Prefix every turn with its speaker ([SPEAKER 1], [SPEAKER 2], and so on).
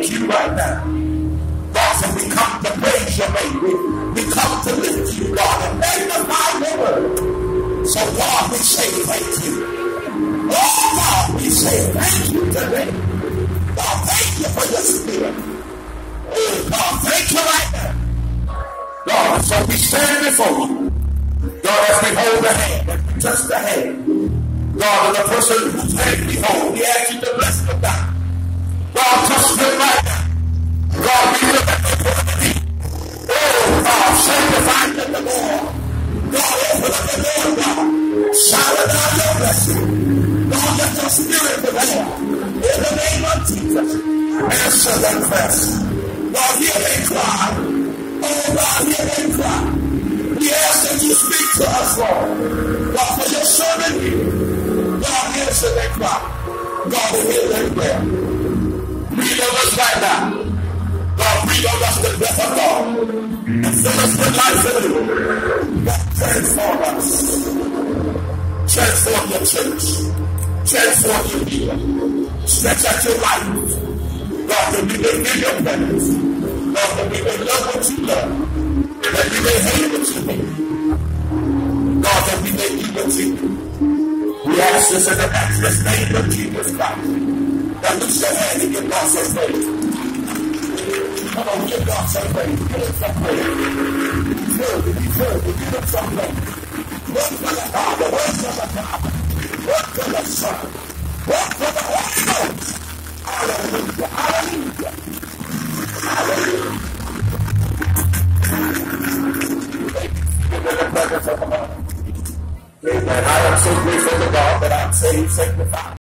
[SPEAKER 1] thank you right now. God, so we come to praise your name. We, we come to lift you, God, and magnify your word. So, God, we say thank you. Oh, God, we say thank you today. God, thank you for your spirit. Oh, God, thank you right now. God, so we stand before you. God, as we hold the hand, touch the hand. God, the person whose hand we hold, we ask you to their prayers. God, hear their cry. Oh, God, hear their cry. We ask that you speak to us, Lord. God, for your servant here. God, answer their cry. God, hear their prayer. Breathe on us right now. God, breathe on us the breath of God. And fill us with life anew. God, transform us. Transform your church. Transform your people. Stretch out your life. That we may live your presence. God, that we may love what you love. That we may hate what you. God, that we may do what you. We ask this in the matchless name of Jesus Christ. Loose your hand and give God some praise. Come on, give God some praise. Give some praise. He's worthy, he's. Give some praise. Work for the Father, work for the Father, work for the Son, Amen. I am so grateful to God that I'm saved, sanctified.